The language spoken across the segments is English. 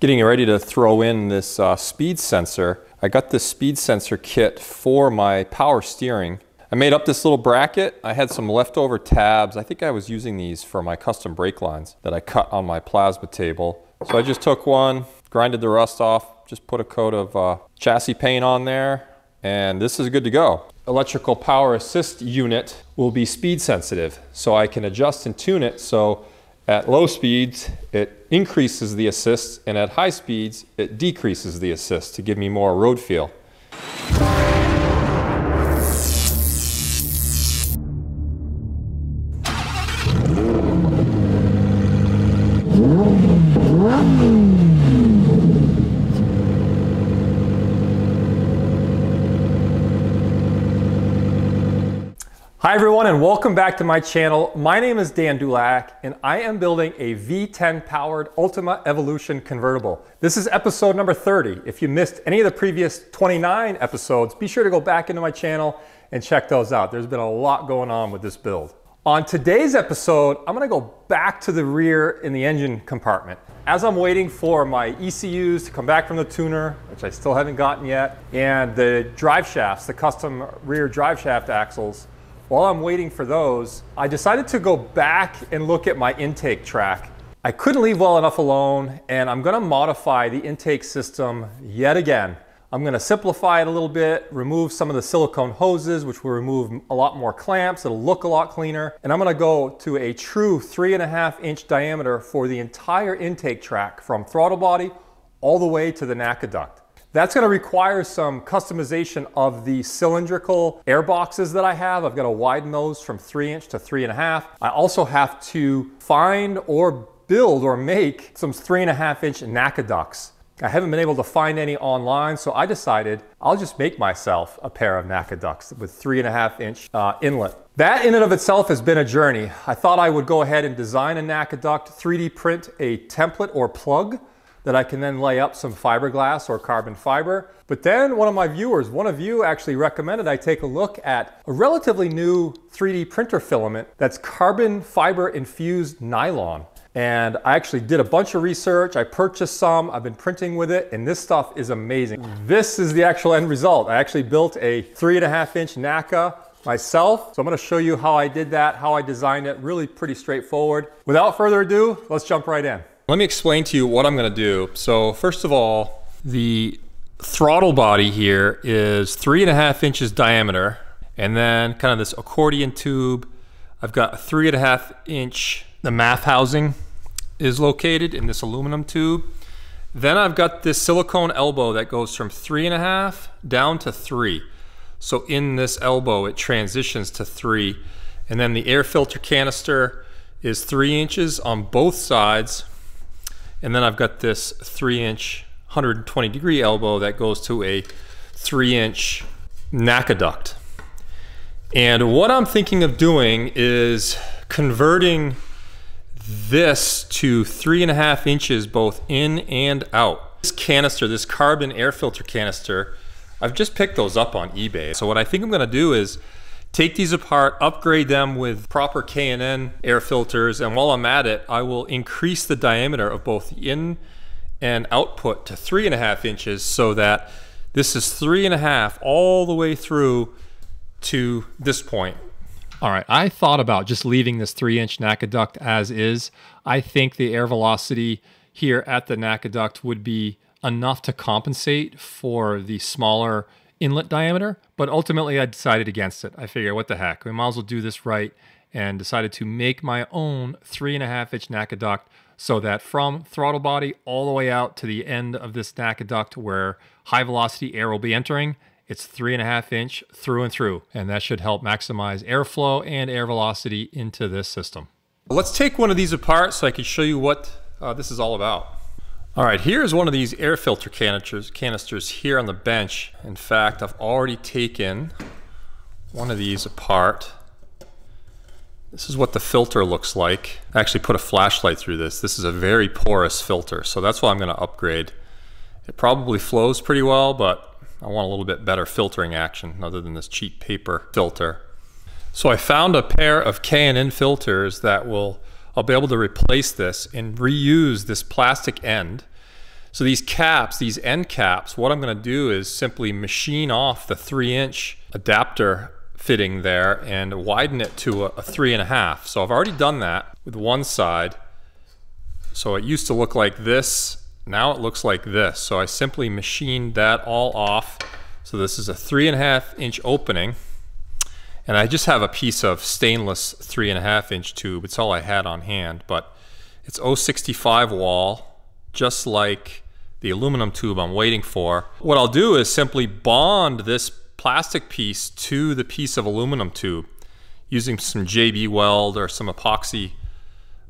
getting ready to throw in this uh, speed sensor. I got this speed sensor kit for my power steering. I made up this little bracket. I had some leftover tabs. I think I was using these for my custom brake lines that I cut on my plasma table. So I just took one, grinded the rust off, just put a coat of uh, chassis paint on there, and this is good to go. Electrical power assist unit will be speed sensitive, so I can adjust and tune it so at low speeds, it increases the assist, and at high speeds, it decreases the assist to give me more road feel. Hi everyone and welcome back to my channel. My name is Dan Dulac and I am building a V10 powered Ultima Evolution convertible. This is episode number 30. If you missed any of the previous 29 episodes, be sure to go back into my channel and check those out. There's been a lot going on with this build. On today's episode, I'm gonna go back to the rear in the engine compartment. As I'm waiting for my ECUs to come back from the tuner, which I still haven't gotten yet, and the drive shafts, the custom rear drive shaft axles, while I'm waiting for those, I decided to go back and look at my intake track. I couldn't leave well enough alone and I'm gonna modify the intake system yet again. I'm gonna simplify it a little bit, remove some of the silicone hoses, which will remove a lot more clamps. It'll look a lot cleaner. And I'm gonna go to a true three and a half inch diameter for the entire intake track from throttle body all the way to the NACA duct. That's gonna require some customization of the cylindrical air boxes that I have. I've got to widen those from three inch to three and a half. I also have to find or build or make some three and a half inch NACA ducts. I haven't been able to find any online, so I decided I'll just make myself a pair of NACA ducts with three and a half inch uh, inlet. That in and of itself has been a journey. I thought I would go ahead and design a NACA duct, 3D print a template or plug that I can then lay up some fiberglass or carbon fiber. But then one of my viewers, one of you actually recommended I take a look at a relatively new 3D printer filament that's carbon fiber infused nylon. And I actually did a bunch of research. I purchased some, I've been printing with it, and this stuff is amazing. This is the actual end result. I actually built a three and a half inch NACA myself. So I'm gonna show you how I did that, how I designed it, really pretty straightforward. Without further ado, let's jump right in. Let me explain to you what I'm gonna do. So first of all, the throttle body here is three and a half inches diameter and then kind of this accordion tube. I've got a three and a half inch, the MAF housing is located in this aluminum tube. Then I've got this silicone elbow that goes from three and a half down to three. So in this elbow, it transitions to three. And then the air filter canister is three inches on both sides and then I've got this three inch 120 degree elbow that goes to a three inch NACA duct. And what I'm thinking of doing is converting this to three and a half inches both in and out. This canister, this carbon air filter canister, I've just picked those up on eBay. So what I think I'm gonna do is take these apart, upgrade them with proper K&N air filters, and while I'm at it, I will increase the diameter of both the in and output to three and a half inches so that this is three and a half all the way through to this point. All right, I thought about just leaving this three inch NACA duct as is. I think the air velocity here at the NACA duct would be enough to compensate for the smaller inlet diameter, but ultimately I decided against it. I figured, what the heck, we might as well do this right and decided to make my own three and a half inch NACA duct so that from throttle body all the way out to the end of this NACA duct where high velocity air will be entering, it's three and a half inch through and through. And that should help maximize airflow and air velocity into this system. Let's take one of these apart so I can show you what uh, this is all about. All right, here's one of these air filter canisters, canisters here on the bench. In fact, I've already taken one of these apart. This is what the filter looks like. I actually put a flashlight through this. This is a very porous filter, so that's why I'm gonna upgrade. It probably flows pretty well, but I want a little bit better filtering action other than this cheap paper filter. So I found a pair of K&N filters that will I'll be able to replace this and reuse this plastic end So these caps, these end caps, what I'm going to do is simply machine off the three inch adapter fitting there and widen it to a, a three and a half. So I've already done that with one side. So it used to look like this. Now it looks like this. So I simply machined that all off. So this is a three and a half inch opening. And I just have a piece of stainless three and a half inch tube. It's all I had on hand, but it's 065 wall, just like the aluminum tube I'm waiting for. What I'll do is simply bond this plastic piece to the piece of aluminum tube using some JB Weld or some epoxy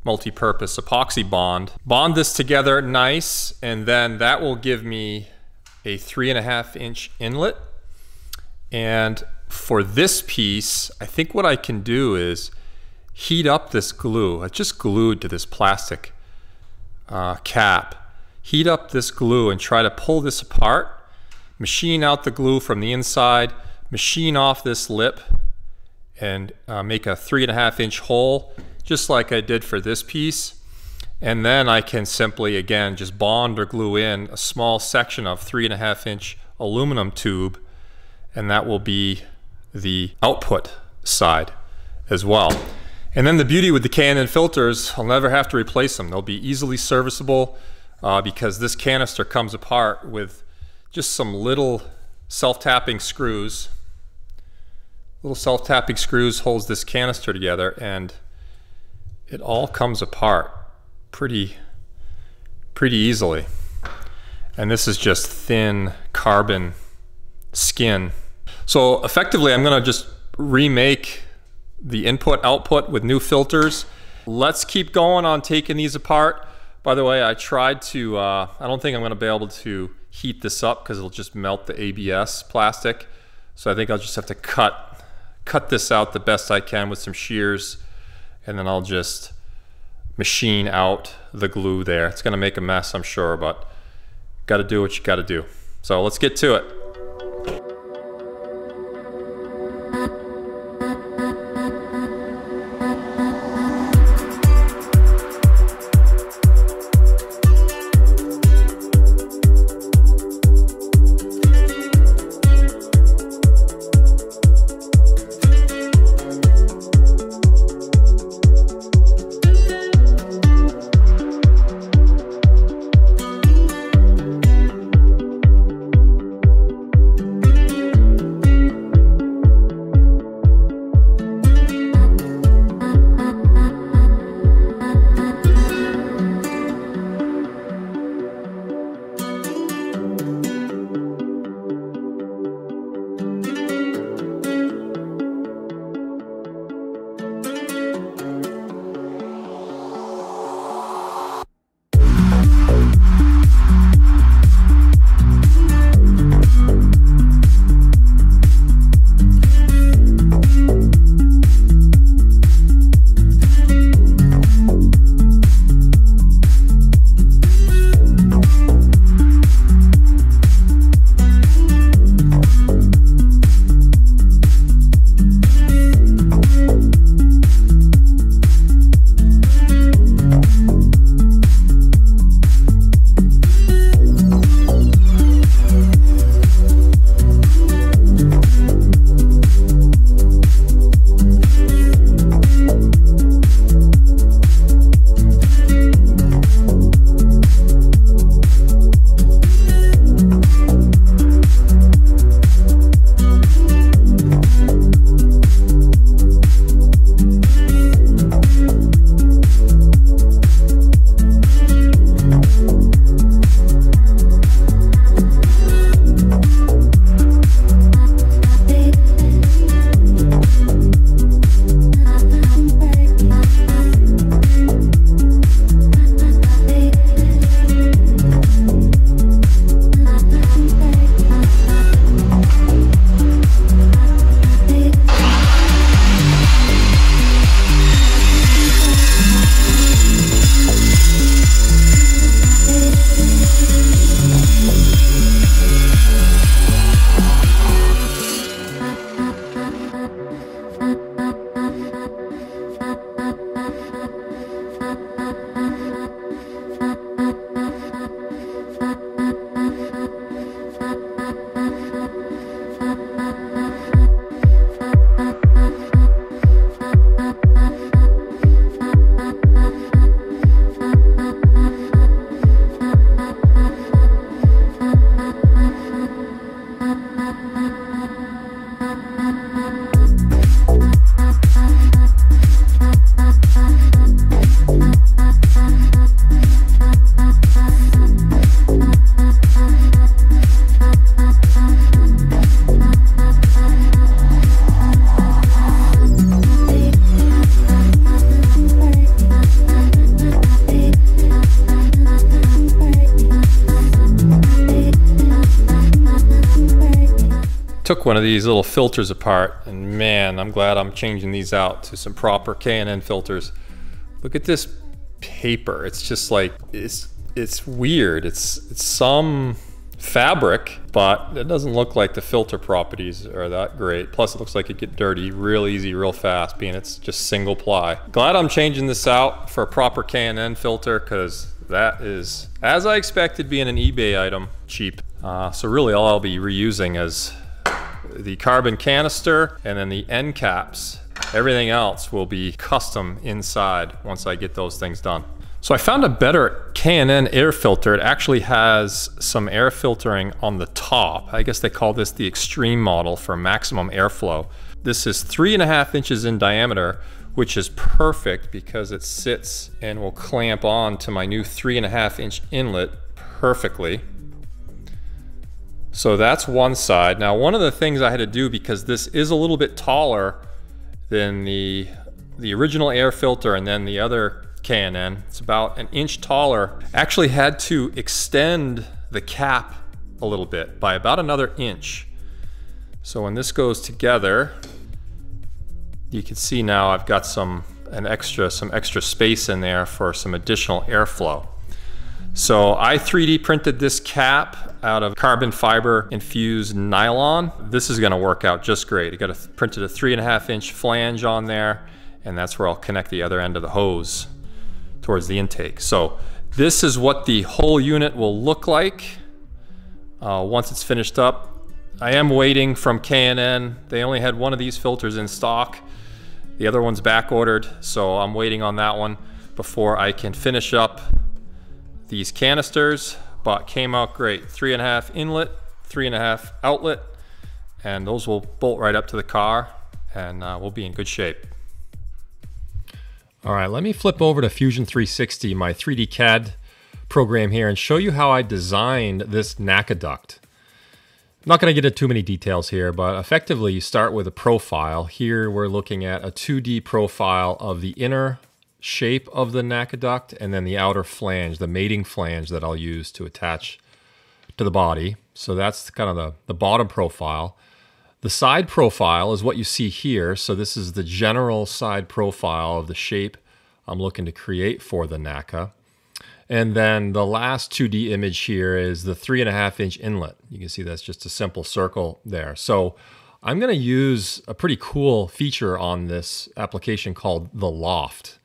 multi-purpose epoxy bond. Bond this together nice and then that will give me a three and a half inch inlet. And for this piece, I think what I can do is heat up this glue. It's just glued to this plastic uh, cap. Heat up this glue and try to pull this apart. Machine out the glue from the inside. Machine off this lip and uh, make a three and a half inch hole, just like I did for this piece. And then I can simply, again, just bond or glue in a small section of three and a half inch aluminum tube, and that will be the output side as well. And then the beauty with the K&N filters, I'll never have to replace them. They'll be easily serviceable uh, because this canister comes apart with just some little self-tapping screws. Little self-tapping screws holds this canister together and it all comes apart pretty, pretty easily. And this is just thin carbon skin. So effectively, I'm gonna just remake the input output with new filters. Let's keep going on taking these apart. By the way, I tried to, uh, I don't think I'm gonna be able to heat this up because it'll just melt the ABS plastic. So I think I'll just have to cut, cut this out the best I can with some shears and then I'll just machine out the glue there. It's gonna make a mess, I'm sure, but gotta do what you gotta do. So let's get to it. Took one of these little filters apart and man, I'm glad I'm changing these out to some proper K&N filters. Look at this paper. It's just like, it's, it's weird. It's, it's some fabric, but it doesn't look like the filter properties are that great. Plus it looks like it get dirty real easy, real fast, being it's just single ply. Glad I'm changing this out for a proper K&N filter because that is, as I expected, being an eBay item, cheap. Uh, so really all I'll be reusing is the carbon canister and then the end caps. Everything else will be custom inside once I get those things done. So I found a better K&N air filter. It actually has some air filtering on the top. I guess they call this the extreme model for maximum airflow. This is three and a half inches in diameter, which is perfect because it sits and will clamp on to my new three and a half inch inlet perfectly. So that's one side. Now, one of the things I had to do because this is a little bit taller than the, the original air filter and then the other K&N, it's about an inch taller, actually had to extend the cap a little bit by about another inch. So when this goes together, you can see now I've got some an extra some extra space in there for some additional airflow. So I 3D printed this cap out of carbon fiber infused nylon. This is gonna work out just great. I got a, printed a three and a half inch flange on there and that's where I'll connect the other end of the hose towards the intake. So this is what the whole unit will look like uh, once it's finished up. I am waiting from K&N. They only had one of these filters in stock. The other one's back ordered, so I'm waiting on that one before I can finish up these canisters, but came out great. Three and a half inlet, three and a half outlet, and those will bolt right up to the car and uh, we'll be in good shape. All right, let me flip over to Fusion 360, my 3D CAD program here, and show you how I designed this NACA duct. I'm not going to get into too many details here, but effectively you start with a profile. Here we're looking at a 2D profile of the inner shape of the NACA duct and then the outer flange, the mating flange that I'll use to attach to the body. So that's kind of the, the bottom profile. The side profile is what you see here. So this is the general side profile of the shape I'm looking to create for the NACA. And then the last 2D image here is the three and a half inch inlet. You can see that's just a simple circle there. So I'm gonna use a pretty cool feature on this application called the loft.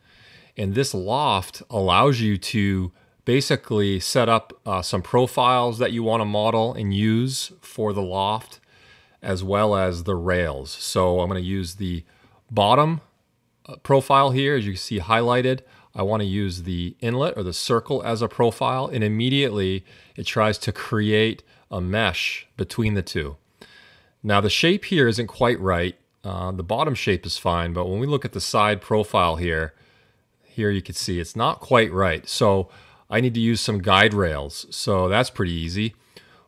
And this loft allows you to basically set up uh, some profiles that you wanna model and use for the loft as well as the rails. So I'm going to use the bottom uh, profile here, as you can see highlighted. I want to use the inlet or the circle as a profile, and immediately it tries to create a mesh between the two. Now the shape here isn't quite right. Uh, the bottom shape is fine, but when we look at the side profile here, here you can see it's not quite right. So I need to use some guide rails. So that's pretty easy.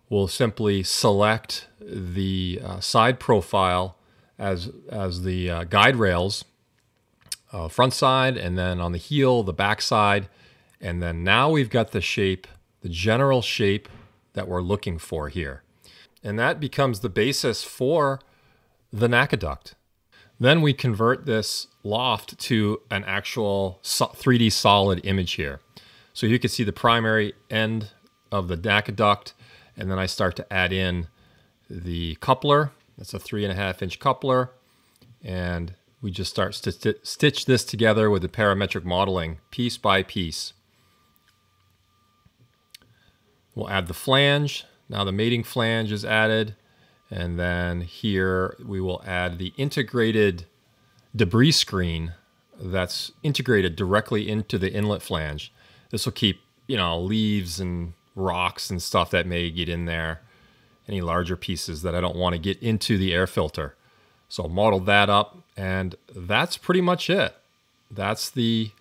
We'll simply select the uh, side profile as, as the uh, guide rails, uh, front side, and then on the heel, the back side. And then now we've got the shape, the general shape that we're looking for here. And that becomes the basis for the NACA duct. Then we convert this loft to an actual 3D solid image here. So you can see the primary end of the NACA duct, and then I start to add in the coupler. It's a three and a half inch coupler. And we just start to st stitch this together with the parametric modeling piece by piece. We'll add the flange. Now the mating flange is added. And then here we will add the integrated debris screen that's integrated directly into the inlet flange. This will keep, you know, leaves and rocks and stuff that may get in there any larger pieces that I don't want to get into the air filter. So I'll model that up and that's pretty much it. That's the,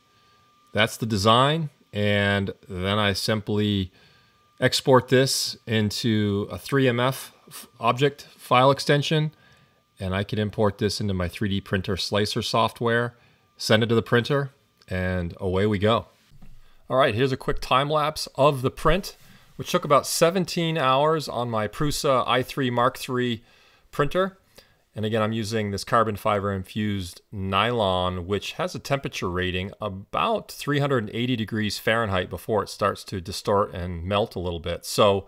that's the design. And then I simply export this into a 3MF object file extension and I can import this into my 3D printer slicer software, send it to the printer, and away we go. All right, here's a quick time lapse of the print which took about 17 hours on my Prusa i3 Mark III printer. And again, I'm using this carbon fiber infused nylon, which has a temperature rating about 380 degrees Fahrenheit before it starts to distort and melt a little bit. So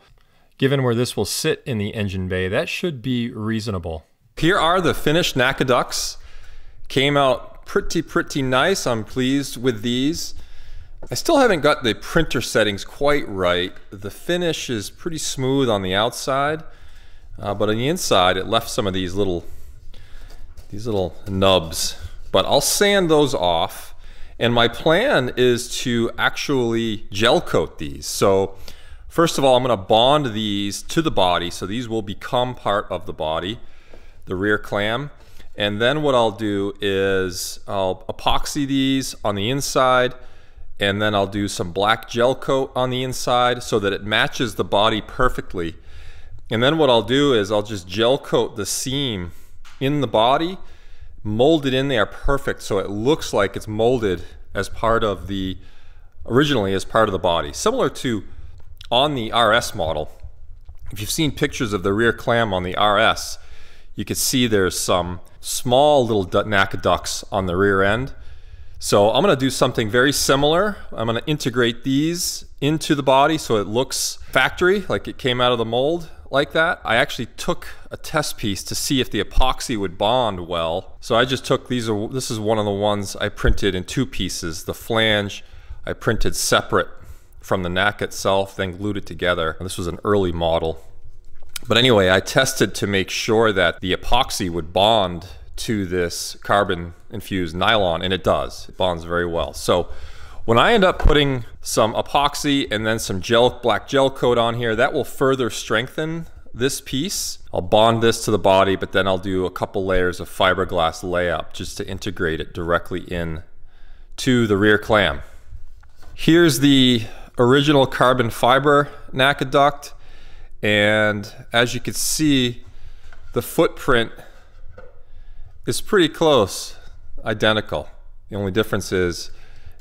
given where this will sit in the engine bay, that should be reasonable. Here are the finished NACA ducts. Came out pretty, pretty nice. I'm pleased with these. I still haven't got the printer settings quite right. The finish is pretty smooth on the outside, uh, but on the inside it left some of these little these little nubs. But I'll sand those off. And my plan is to actually gel coat these. So first of all, I'm gonna bond these to the body. So these will become part of the body, the rear clam. And then what I'll do is I'll epoxy these on the inside and then I'll do some black gel coat on the inside so that it matches the body perfectly. And then what I'll do is I'll just gel coat the seam in the body, molded in there perfect so it looks like it's molded as part of the, originally as part of the body. Similar to on the RS model. If you've seen pictures of the rear clam on the RS, you can see there's some small little NACA ducts on the rear end. So I'm going to do something very similar. I'm going to integrate these into the body so it looks factory, like it came out of the mold like that. I actually took a test piece to see if the epoxy would bond well. So I just took these, are, this is one of the ones I printed in two pieces. The flange I printed separate from the NAC itself, then glued it together. This was an early model. But anyway, I tested to make sure that the epoxy would bond to this carbon infused nylon, and it does. It bonds very well. So when I end up putting some epoxy and then some gel, black gel coat on here, that will further strengthen this piece. I'll bond this to the body, but then I'll do a couple layers of fiberglass layup just to integrate it directly in to the rear clam. Here's the original carbon fiber NACA duct. And as you can see, the footprint is pretty close, identical. The only difference is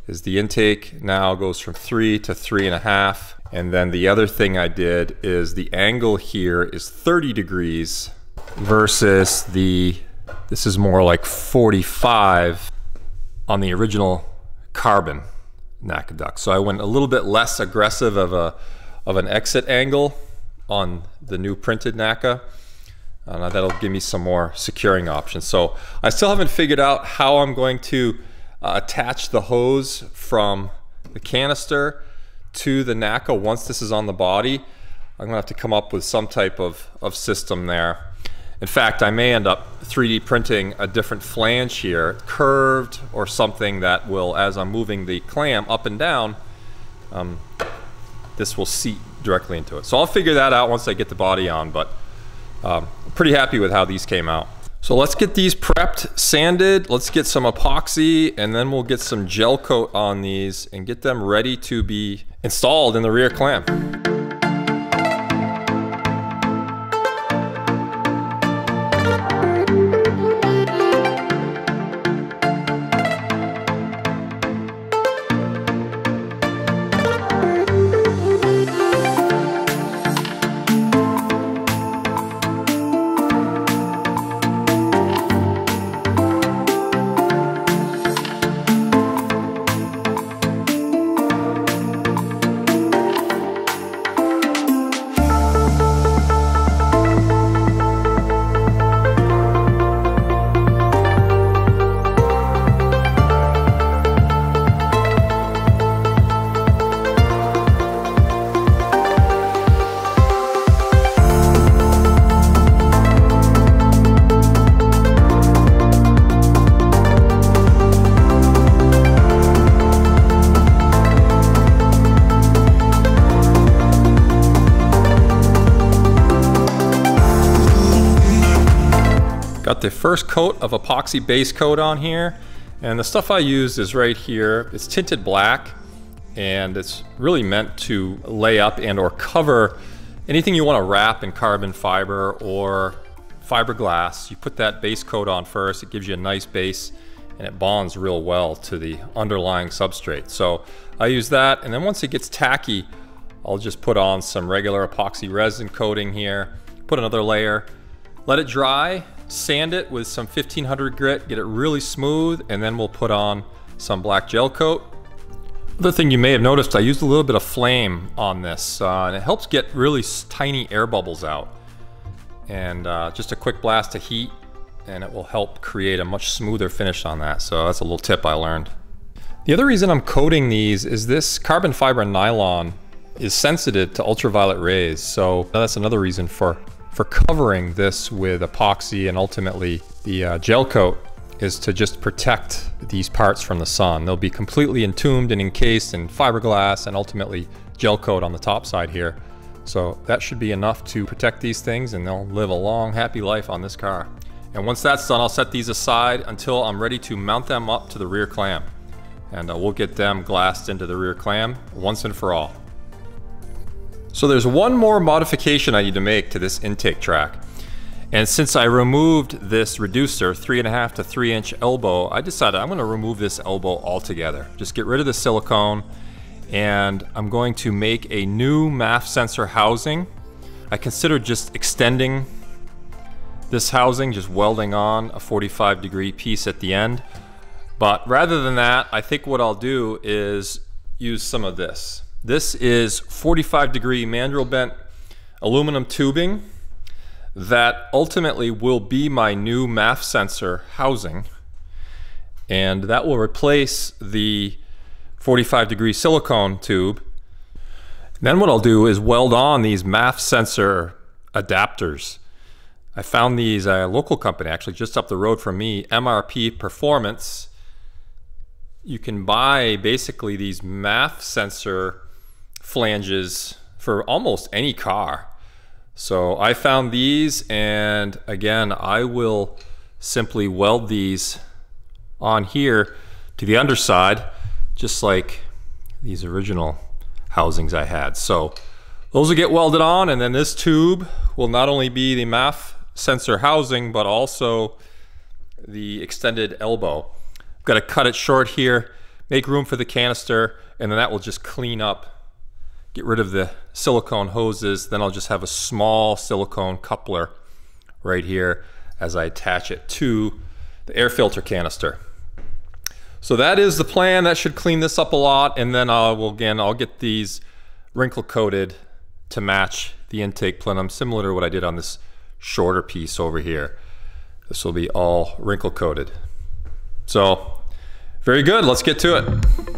is the intake now goes from three to three and a half. And then the other thing I did is the angle here is 30 degrees versus the, this is more like 45 on the original carbon NACA duct. So I went a little bit less aggressive of a of an exit angle on the new printed NACA. Uh, that'll give me some more securing options. So I still haven't figured out how I'm going to uh, attach the hose from the canister to the NACA once this is on the body. I'm gonna have to come up with some type of, of system there. In fact, I may end up 3D printing a different flange here, curved or something that will, as I'm moving the clam up and down, um, this will seat directly into it. So I'll figure that out once I get the body on, but um, pretty happy with how these came out. So let's get these prepped, sanded, let's get some epoxy, and then we'll get some gel coat on these and get them ready to be installed in the rear clam. Got the first coat of epoxy base coat on here. And the stuff I used is right here. It's tinted black and it's really meant to lay up and or cover anything you want to wrap in carbon fiber or fiberglass. You put that base coat on first, it gives you a nice base and it bonds real well to the underlying substrate. So I use that and then once it gets tacky, I'll just put on some regular epoxy resin coating here, put another layer, let it dry, sand it with some 1500 grit, get it really smooth, and then we'll put on some black gel coat. Other thing you may have noticed, I used a little bit of flame on this, uh, and it helps get really tiny air bubbles out. And uh, just a quick blast of heat, and it will help create a much smoother finish on that. So that's a little tip I learned. The other reason I'm coating these is this carbon fiber nylon is sensitive to ultraviolet rays. So that's another reason for, for covering this with epoxy and ultimately the uh, gel coat is to just protect these parts from the sun. They'll be completely entombed and encased in fiberglass and ultimately gel coat on the top side here. So that should be enough to protect these things and they'll live a long, happy life on this car. And once that's done, I'll set these aside until I'm ready to mount them up to the rear clam and uh, we'll get them glassed into the rear clam once and for all. So there's one more modification I need to make to this intake track. And since I removed this reducer, three and a half to three inch elbow, I decided I'm gonna remove this elbow altogether. Just get rid of the silicone and I'm going to make a new MAF sensor housing. I considered just extending this housing, just welding on a 45 degree piece at the end. But rather than that, I think what I'll do is use some of this. This is 45 degree mandrel bent aluminum tubing that ultimately will be my new MAF sensor housing. And that will replace the 45 degree silicone tube. Then what I'll do is weld on these MAF sensor adapters. I found these a local company actually just up the road from me, MRP Performance you can buy basically these MAF sensor flanges for almost any car. So I found these and again, I will simply weld these on here to the underside, just like these original housings I had. So those will get welded on and then this tube will not only be the MAF sensor housing, but also the extended elbow. I've got to cut it short here, make room for the canister, and then that will just clean up, get rid of the silicone hoses. Then I'll just have a small silicone coupler right here as I attach it to the air filter canister. So that is the plan. That should clean this up a lot. And then I will, again, I'll get these wrinkle coated to match the intake plenum, similar to what I did on this shorter piece over here. This will be all wrinkle coated. So very good. Let's get to it.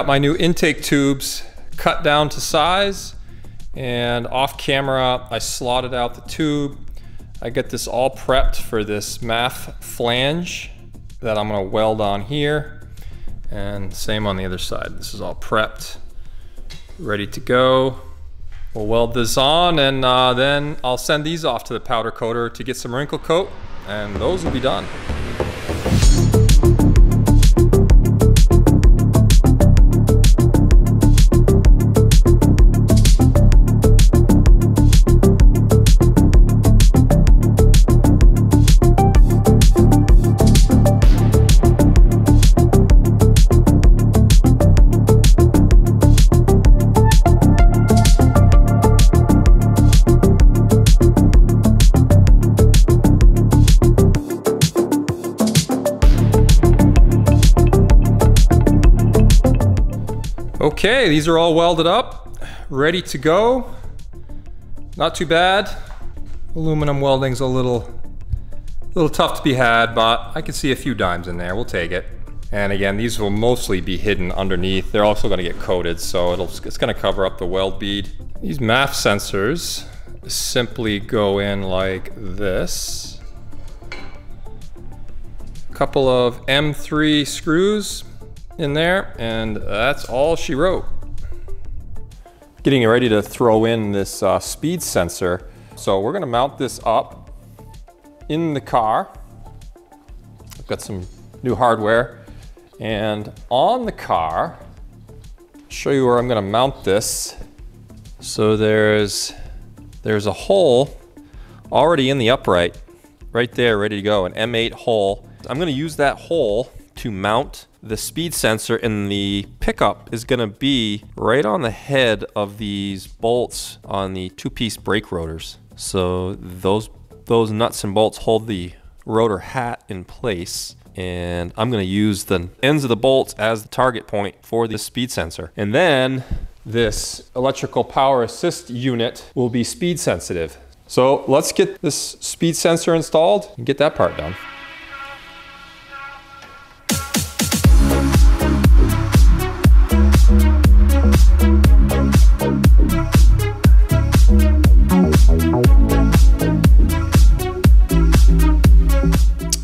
Got my new intake tubes cut down to size and off camera I slotted out the tube. I get this all prepped for this MAF flange that I'm gonna weld on here and same on the other side. This is all prepped, ready to go. We'll weld this on and uh, then I'll send these off to the powder coater to get some wrinkle coat and those will be done. Okay, these are all welded up, ready to go. Not too bad. Aluminum welding's a little, little tough to be had, but I can see a few dimes in there. We'll take it. And again, these will mostly be hidden underneath. They're also gonna get coated, so it's gonna cover up the weld bead. These MAF sensors simply go in like this. A couple of M3 screws in there, and that's all she wrote. Getting ready to throw in this uh, speed sensor. So we're gonna mount this up in the car. I've got some new hardware. And on the car, show you where I'm gonna mount this. So there's, there's a hole already in the upright, right there, ready to go, an M8 hole. I'm gonna use that hole to mount the speed sensor and the pickup is gonna be right on the head of these bolts on the two-piece brake rotors. So those, those nuts and bolts hold the rotor hat in place and I'm gonna use the ends of the bolts as the target point for the speed sensor. And then this electrical power assist unit will be speed sensitive. So let's get this speed sensor installed and get that part done.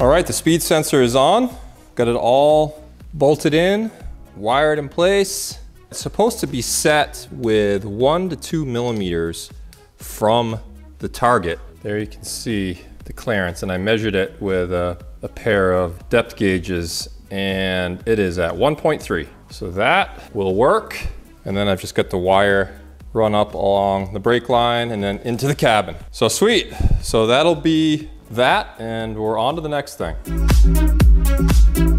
All right, the speed sensor is on. Got it all bolted in, wired in place. It's supposed to be set with one to two millimeters from the target. There you can see the clearance and I measured it with a, a pair of depth gauges and it is at 1.3. So that will work. And then I've just got the wire run up along the brake line and then into the cabin. So sweet. So that'll be that and we're on to the next thing.